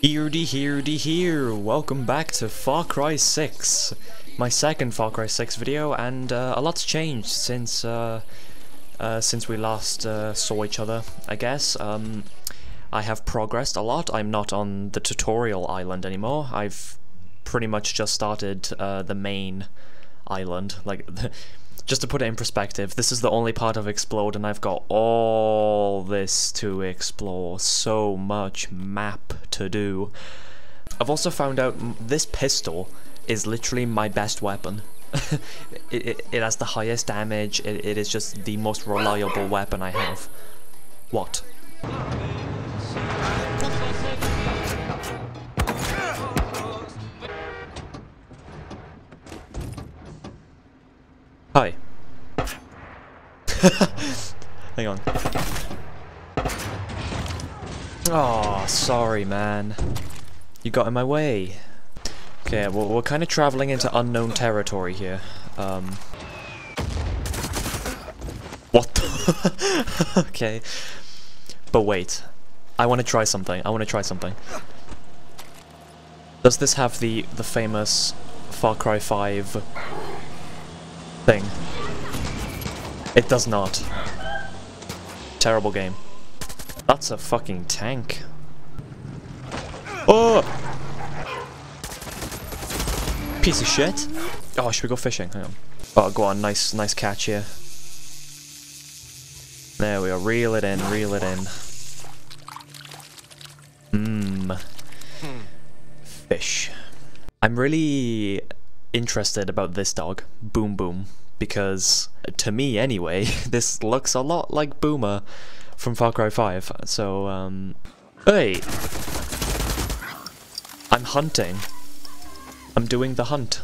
Heardy heardy here, de here! welcome back to Far Cry 6. My second Far Cry 6 video, and uh, a lot's changed since uh, uh, since we last uh, saw each other, I guess. Um, I have progressed a lot, I'm not on the tutorial island anymore, I've pretty much just started uh, the main island, like... just to put it in perspective, this is the only part I've explored and I've got all this to explore. So much map to do. I've also found out this pistol is literally my best weapon. it, it, it, has the highest damage, it, it is just the most reliable weapon I have. What? Hang on. Oh, sorry, man. You got in my way. Okay, well, we're kind of traveling into unknown territory here. Um. What Okay. But wait. I want to try something. I want to try something. Does this have the, the famous Far Cry 5 thing. It does not. Terrible game. That's a fucking tank. Oh! Piece of shit. Oh, should we go fishing? Hang on. Oh, go on. Nice, nice catch here. There we are. Reel it in, reel it in. Mmm. Fish. I'm really interested about this dog, Boom Boom, because to me anyway, this looks a lot like Boomer from Far Cry 5. So, um, hey, I'm hunting. I'm doing the hunt.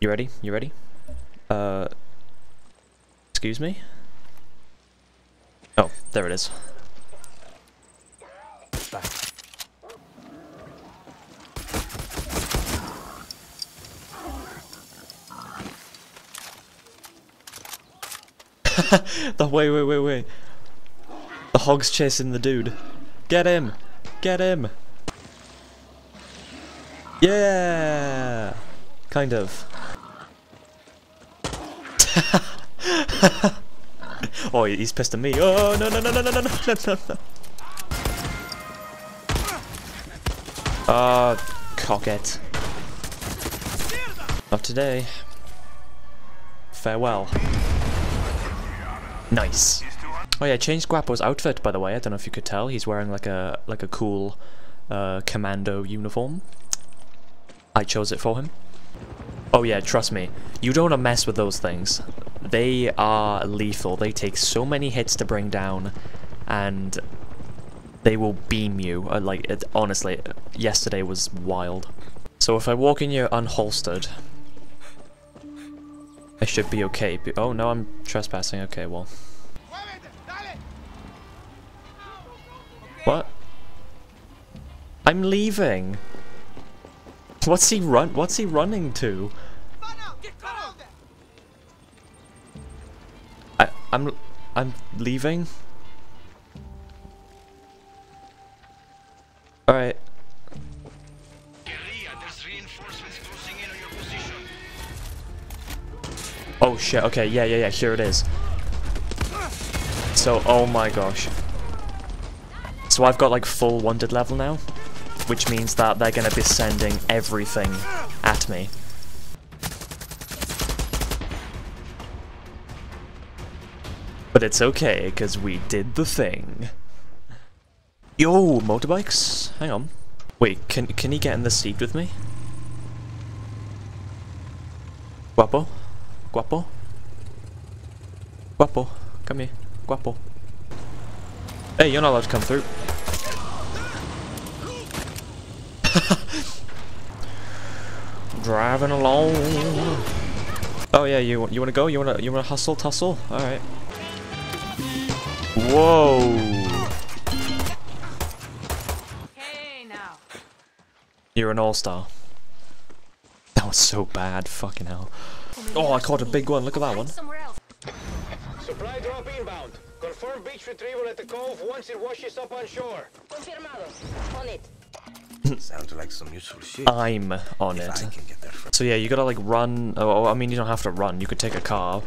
You ready? You ready? Uh, excuse me? Oh, there it is. Back. the wait, wait, wait, wait. The hog's chasing the dude. Get him! Get him! Yeah! Kind of. oh, he's pissed at me. Oh, no, no, no, no, no, no, no, no, no. Ah, uh, cock it. Not today. Farewell. Nice. Oh yeah, changed Guapo's outfit by the way. I don't know if you could tell. He's wearing like a like a cool uh, commando uniform. I chose it for him. Oh yeah, trust me. You don't want to mess with those things. They are lethal. They take so many hits to bring down, and they will beam you. Uh, like it, honestly, yesterday was wild. So if I walk in here unholstered, I should be okay. Oh, no, I'm trespassing. Okay, well. What? I'm leaving. What's he run? What's he running to? I, I'm, I'm leaving. All right. Oh shit, okay, yeah, yeah, yeah, here it is. So, oh my gosh. So I've got like full wanted level now, which means that they're gonna be sending everything at me. But it's okay, because we did the thing. Yo, motorbikes? Hang on. Wait, can can he get in the seat with me? Guapo? Guapo? Guapo, come here. Guapo. Hey, you're not allowed to come through. Driving along. Oh yeah, you you want to go? You want to you want to hustle tussle? All right. Whoa. Hey now. You're an all-star. That was so bad. Fucking hell. Oh, I caught a big one. Look at that one. Supply drop inbound. Confirm beach retrieval at the cove once it washes up on shore. Confirmado. On it. Sounds like some useful shit. I'm on if it. I can get there first. So yeah, you gotta like run. Oh, oh I mean, you don't have to run. You could take a car.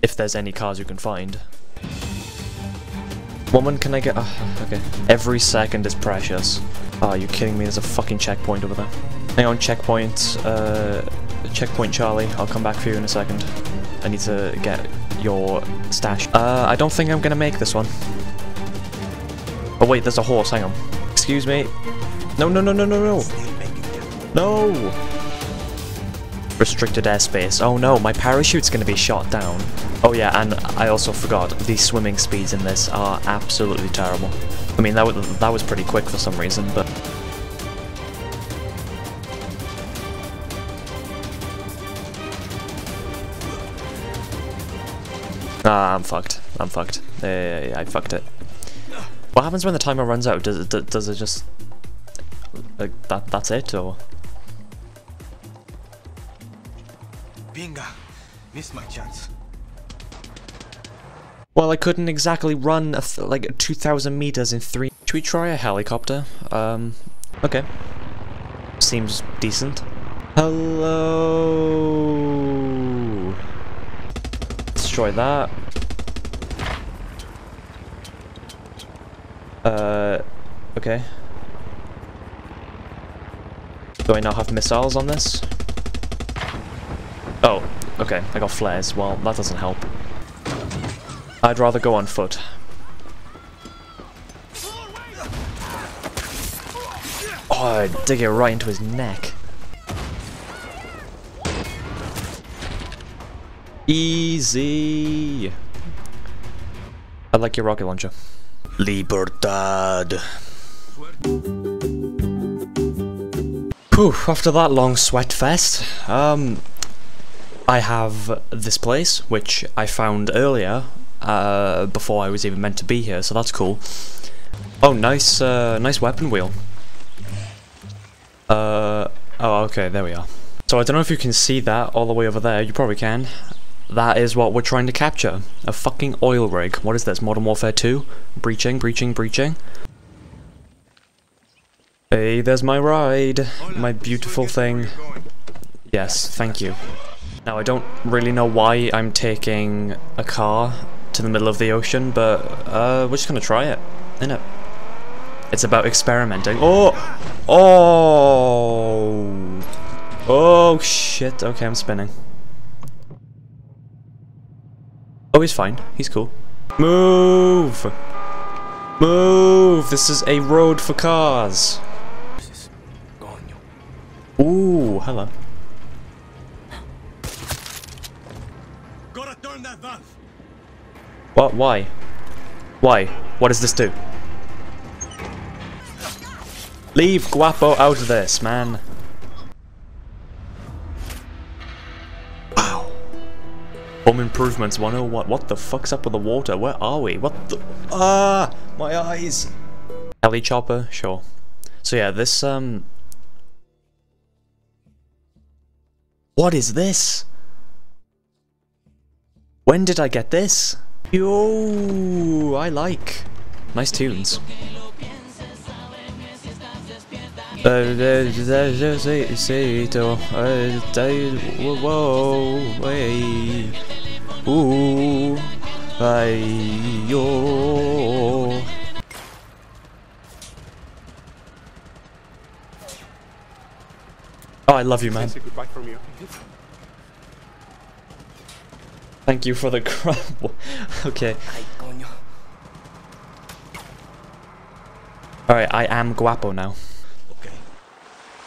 If there's any cars you can find. Woman, can I get... Oh, okay. Every second is precious. Oh, are you kidding me? There's a fucking checkpoint over there. Hang on, checkpoint. Uh, checkpoint Charlie. I'll come back for you in a second. I need to get your stash. Uh, I don't think I'm gonna make this one. Oh wait, there's a horse. Hang on. Excuse me. No, no, no, no, no, no. No! Restricted airspace. Oh no, my parachute's gonna be shot down. Oh yeah, and I also forgot, the swimming speeds in this are absolutely terrible. I mean, that, was that was pretty quick for some reason, but... Ah, I'm fucked. I'm fucked. Yeah, yeah, yeah, I fucked it. What happens when the timer runs out? Does it, does it just... Like, that, that's it, or...? Binga. Missed my chance. Well, I couldn't exactly run a th like 2,000 meters in three. Should we try a helicopter? Um, okay. Seems decent. Hello. Destroy that. Uh, okay. Do I now have missiles on this? Oh, okay, I got flares. Well, that doesn't help. I'd rather go on foot. Oh, I'd dig it right into his neck. Easy. I like your rocket launcher. Libertad. Whew, after that long sweat fest, um, I have this place, which I found earlier, uh, before I was even meant to be here, so that's cool. Oh, nice, uh, nice weapon wheel. Uh, oh, okay, there we are. So I don't know if you can see that all the way over there, you probably can. That is what we're trying to capture. A fucking oil rig. What is this, Modern Warfare 2? Breaching, breaching, breaching. Hey, there's my ride. My beautiful thing. Yes, thank you. Now, I don't really know why I'm taking a car to the middle of the ocean, but uh, we're just gonna try it, innit? It's about experimenting. Oh! Oh! Oh, shit. Okay, I'm spinning. Oh, he's fine. He's cool. Move! Move! This is a road for cars. Ooh, hello. Gotta turn that valve. What? Why? Why? What does this do? Leave Guapo out of this, man. Home Improvements 101. What the fuck's up with the water? Where are we? What the? Ah! My eyes! Heli chopper? Sure. So yeah, this, um... What is this? When did I get this? Yo, I like. Nice tunes. Whoa, way. Ooh, ay, yo. Oh, I love you, man. Goodbye from you. Thank you for the crab. okay. Alright, I am guapo now. Okay.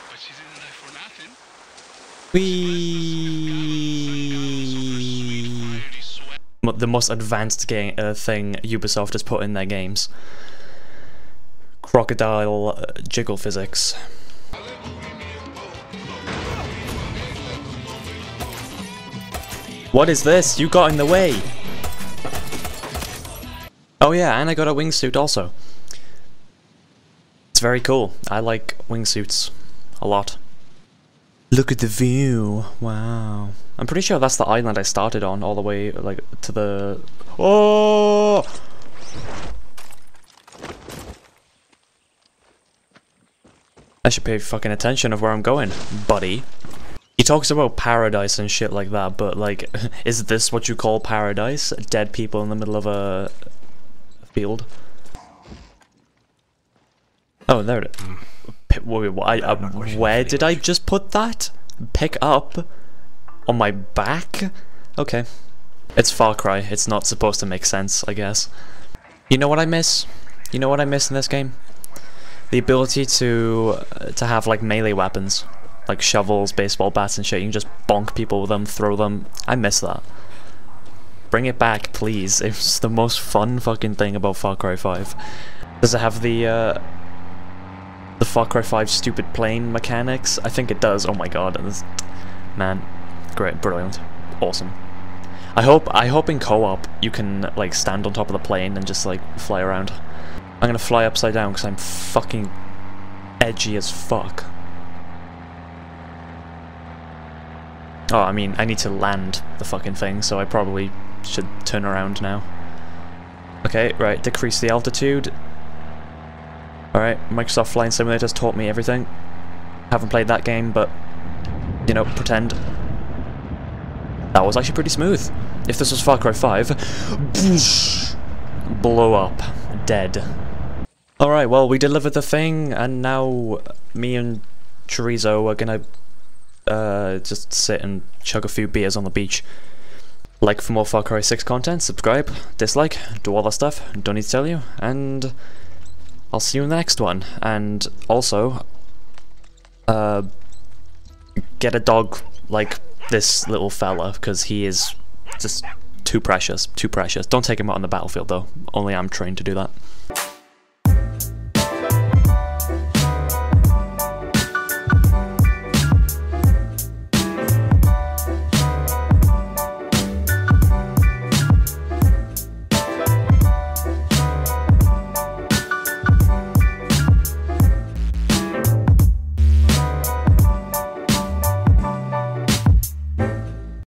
But she didn't die for nothing. Wee. The most advanced game uh, thing Ubisoft has put in their games. Crocodile uh, jiggle physics. What is this? You got in the way. Oh yeah, and I got a wingsuit also. It's very cool. I like wingsuits a lot. Look at the view. Wow. I'm pretty sure that's the island I started on all the way like to the Oh! I should pay fucking attention of where I'm going, buddy. He talks about paradise and shit like that, but like, is this what you call paradise? Dead people in the middle of a, a field? Oh, there it is. Mm. Wait, I, uh, where did I just put that? Pick up? On my back? Okay. It's Far Cry. It's not supposed to make sense, I guess. You know what I miss? You know what I miss in this game? The ability to uh, to have like melee weapons, like shovels, baseball bats, and shit. You can just bonk people with them, throw them. I miss that. Bring it back, please. It's the most fun fucking thing about Far Cry 5. Does it have the uh, the Far Cry 5 stupid plane mechanics? I think it does. Oh my god, man, great, brilliant, awesome. I hope I hope in co-op you can like stand on top of the plane and just like fly around. I'm gonna fly upside down because I'm fucking edgy as fuck. Oh, I mean, I need to land the fucking thing, so I probably should turn around now. Okay, right, decrease the altitude. Alright, Microsoft Flying Simulator's taught me everything. Haven't played that game, but, you know, pretend. That was actually pretty smooth. If this was Far Cry 5, boosh, blow up, dead. Alright, well, we delivered the thing, and now me and Chorizo are gonna uh, just sit and chug a few beers on the beach. Like for more Far Cry 6 content, subscribe, dislike, do all that stuff, don't need to tell you, and I'll see you in the next one. And also, uh, get a dog like this little fella, because he is just too precious, too precious. Don't take him out on the battlefield though, only I'm trained to do that.